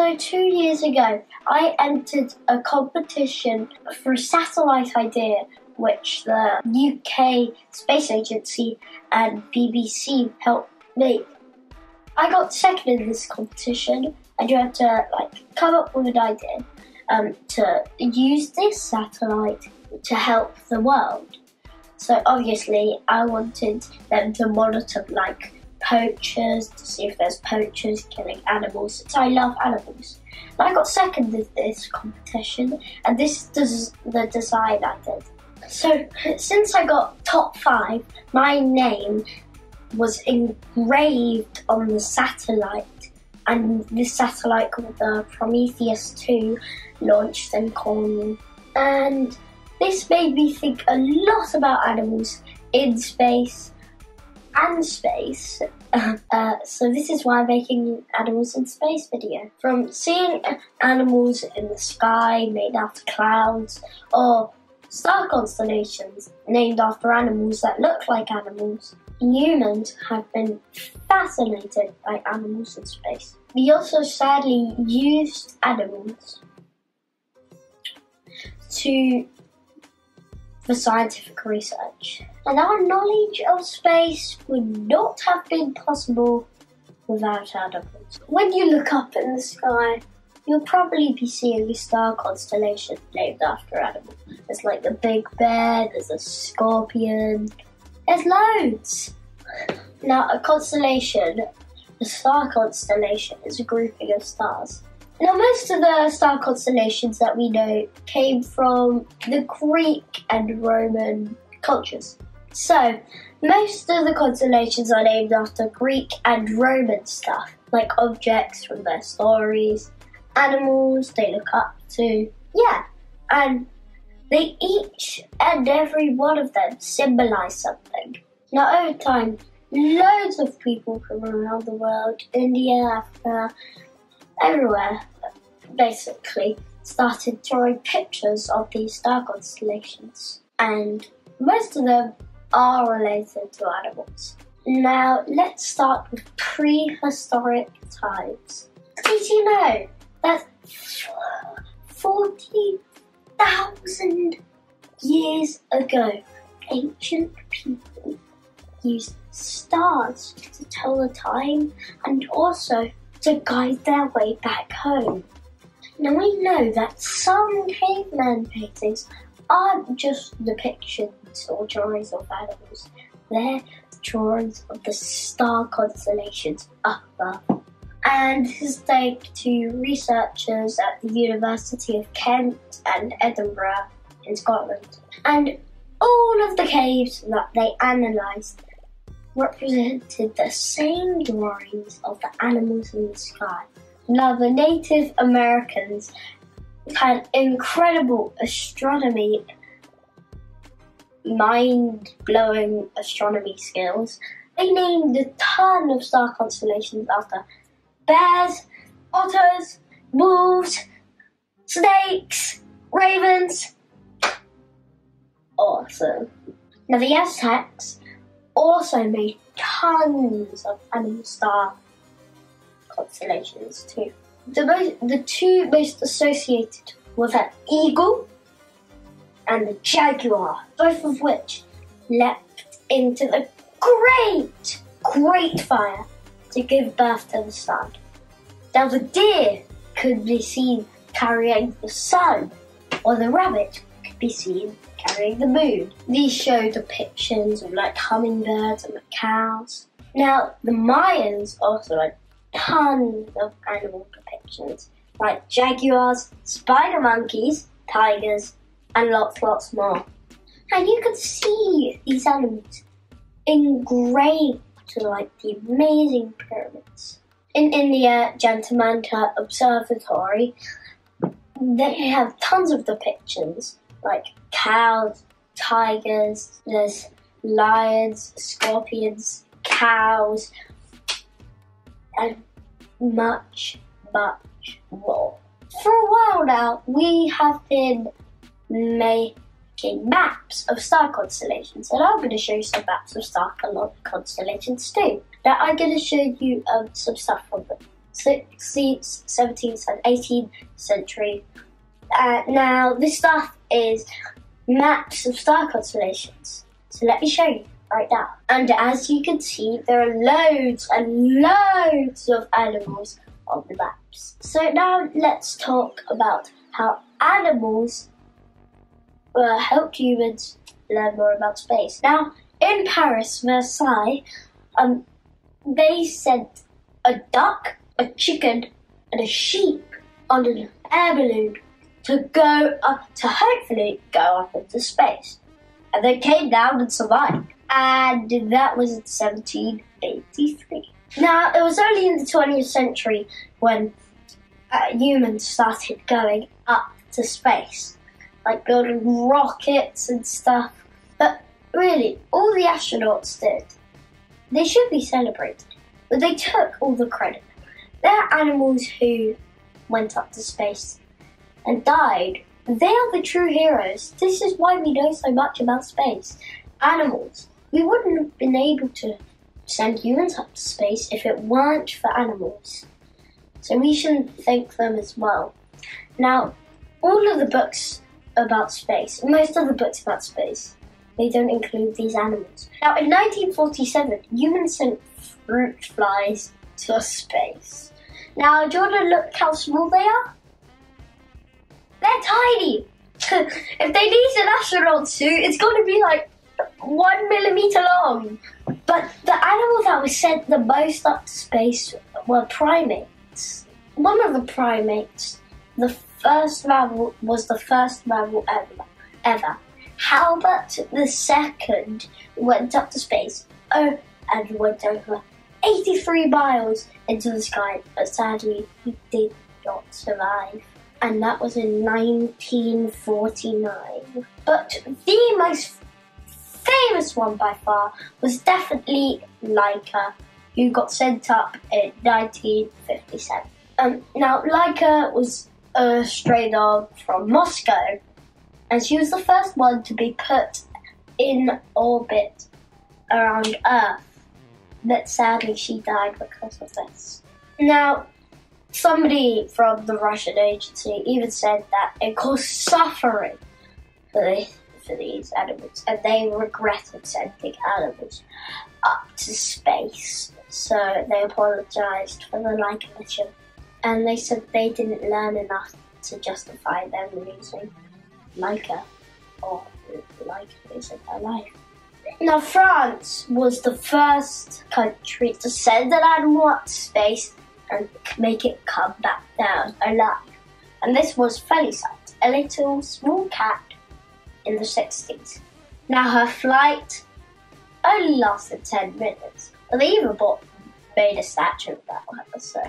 So, two years ago, I entered a competition for a satellite idea which the UK Space Agency and BBC helped make. I got second in this competition, and you had to like come up with an idea um, to use this satellite to help the world. So obviously, I wanted them to monitor like poachers to see if there's poachers killing animals. So I love animals. And I got second in this competition, and this is the design I did. So since I got top five, my name was engraved on the satellite, and this satellite called the Prometheus 2 launched in Cornwall. And this made me think a lot about animals in space and space. Uh, so this is why I'm making animals in space video. From seeing animals in the sky made out of clouds, or star constellations named after animals that look like animals, humans have been fascinated by animals in space. We also sadly used animals to for scientific research. And our knowledge of space would not have been possible without animals. When you look up in the sky, you'll probably be seeing a star constellation named after animals. There's like the Big Bear, there's a scorpion, there's loads. Now, a constellation, a star constellation, is a grouping of stars. Now, most of the star constellations that we know came from the Greek and Roman cultures. So, most of the constellations are named after Greek and Roman stuff, like objects from their stories, animals they look up to. Yeah, and they each and every one of them symbolize something. Now, over time, loads of people from around the world, India, Africa, everywhere, basically, started drawing pictures of these star constellations. And most of them are related to animals. Now, let's start with prehistoric times. Did you know that 40,000 years ago, ancient people used stars to tell the time and also to guide their way back home. Now we know that some caveman paintings aren't just depictions or drawings of animals, they're drawings of the star constellations up above. And this is thanks to researchers at the University of Kent and Edinburgh in Scotland. And all of the caves that they analysed represented the same drawings of the animals in the sky. Now, the Native Americans had incredible astronomy, mind blowing astronomy skills. They named a ton of star constellations after bears, otters, wolves, snakes, ravens. Awesome. Now, the Aztecs also made tons of animal star constellations too. The, most, the two most associated were the eagle and the jaguar, both of which leapt into the great, great fire to give birth to the sun. Now the deer could be seen carrying the sun, or the rabbit could be seen carrying the moon. These show depictions of like hummingbirds and cows. Now the Mayans also had tons of animal depictions, like jaguars, spider monkeys, tigers, and lots, lots more. And you can see these animals engraved to like the amazing pyramids. In India, Jantar Mantar Observatory, they have tons of depictions like cows, tigers, there's lions, scorpions, cows, and much, much more. For a while now, we have been making maps of star constellations, and I'm going to show you some maps of star constellations too. Now, I'm going to show you um, some stuff from the 16th, 17th, and 18th century. Uh, now, this stuff is maps of star constellations. So let me show you right now. And as you can see, there are loads and loads of animals on the maps. So now let's talk about how animals uh, help humans learn more about space. Now, in Paris, Versailles, um, they sent a duck, a chicken, and a sheep on an air balloon to go up to hopefully go up into space. And they came down and survived. And that was in 1783. Now, it was only in the 20th century when uh, humans started going up to space, like building rockets and stuff. But really, all the astronauts did, they should be celebrated, but they took all the credit. They're animals who went up to space and died. They are the true heroes. This is why we know so much about space. Animals. We wouldn't have been able to send humans up to space if it weren't for animals. So we should thank them as well. Now, all of the books about space, most of the books about space, they don't include these animals. Now, in 1947, humans sent fruit flies to space. Now, do you want to look how small they are? They're tiny. if they need an astronaut suit, it's going to be like one millimeter long. But the animal that was sent the most up to space were primates. One of the primates, the first mammal, was the first mammal ever. ever. Albert the second went up to space oh, and went over 83 miles into the sky, but sadly he did not survive and that was in 1949. But the most famous one by far was definitely Laika, who got sent up in 1957. Um, now, Laika was a stray dog from Moscow, and she was the first one to be put in orbit around Earth. But sadly, she died because of this. Now, somebody from the Russian agency even said that it caused suffering for, the, for these animals, and they regretted sending animals up to space. So they apologized for the like mission, and they said they didn't learn enough to justify them losing Laika or Laika losing their life. Now, France was the first country to send an animal up to space and make it come back down alive. And this was Felicette, a little small cat in the 60s. Now her flight only lasted 10 minutes, but they even bought, made a statue of that one. So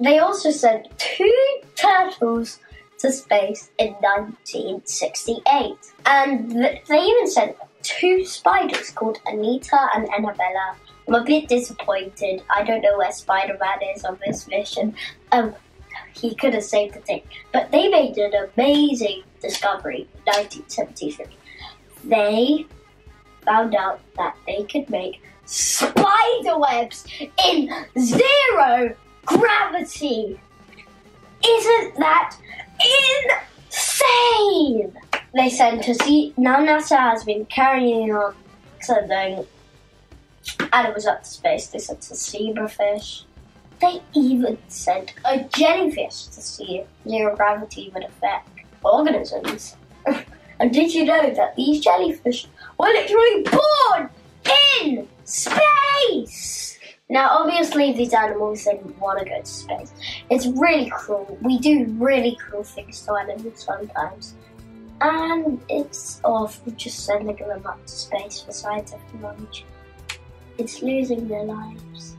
they also sent two turtles to space in 1968, and they even sent two spiders called Anita and Arabella I'm a bit disappointed. I don't know where Spider Man is on this mission. Um, he could have saved the day. But they made an amazing discovery in 1973. They found out that they could make spider webs in zero gravity. Isn't that insane? They sent to see. Now NASA has been carrying on sending and it was up to space. They sent a zebrafish. They even sent a jellyfish to see if zero gravity would affect organisms. and did you know that these jellyfish were literally born in space? Now, obviously, these animals didn't want to go to space. It's really cruel. We do really cruel things to animals sometimes. And it's awful just sending them up to space for scientific knowledge it's losing their lives.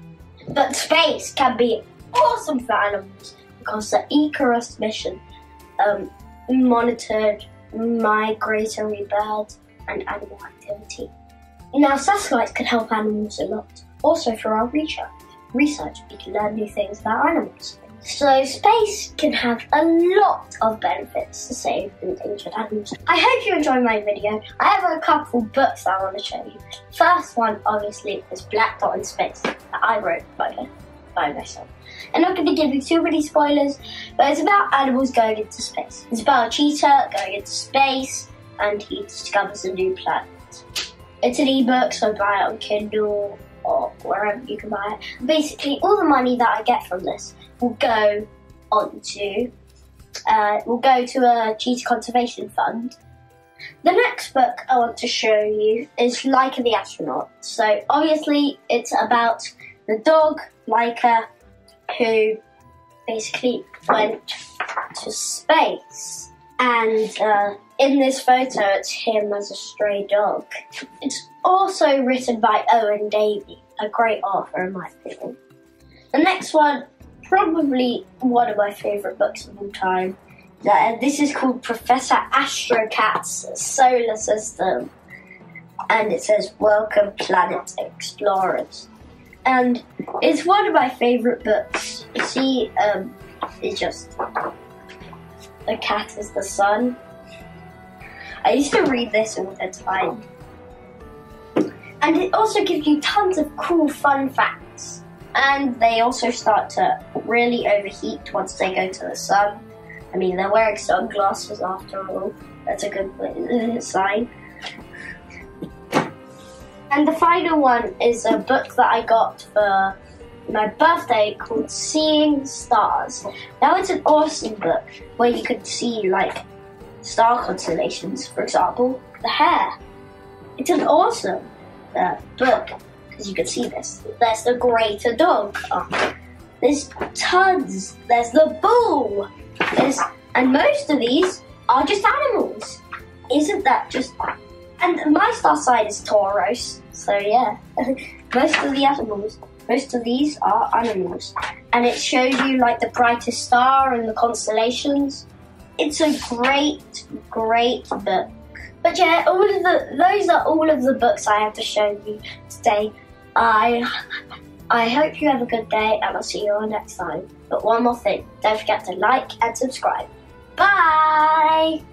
But space can be awesome for animals because the Icarus mission um, monitored migratory birds and animal activity. Now, satellites can help animals a lot. Also, for our research, research we can learn new things about animals. So space can have a lot of benefits to save endangered animals. I hope you enjoyed my video. I have a couple books I want to show you. First one, obviously, is Black Dot in Space that I wrote by by myself. I'm not going to give you too many spoilers, but it's about animals going into space. It's about a cheetah going into space, and he discovers a new planet. It's an ebook, so buy it on Kindle or wherever you can buy it. Basically, all the money that I get from this will go onto uh, will go to a cheetah conservation fund. The next book I want to show you is Laika the astronaut. So obviously, it's about the dog Laika who basically went to space. And uh, in this photo, it's him as a stray dog. It's also written by Owen Davey, a great author in my opinion. The next one, probably one of my favourite books of all time. Uh, this is called Professor Astrocat's Solar System. And it says, Welcome Planet Explorers and it's one of my favorite books. You see, um, it's just the cat is the sun. I used to read this all the time, and it also gives you tons of cool, fun facts. And they also start to really overheat once they go to the sun. I mean, they're wearing sunglasses after all. That's a good sign. And the final one is a book that I got for my birthday called Seeing Stars. Now it's an awesome book where you can see like star constellations, for example, the hare. It's an awesome uh, book because you can see this. There's the greater dog. Oh, there's tons. There's the bull. There's and most of these are just animals. Isn't that just and my star sign is Taurus, so yeah. most of the animals, most of these are animals. And it shows you like the brightest star and the constellations. It's a great, great book. But yeah, all of the those are all of the books I have to show you today. I I hope you have a good day and I'll see you all next time. But one more thing, don't forget to like and subscribe. Bye!